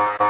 Bye.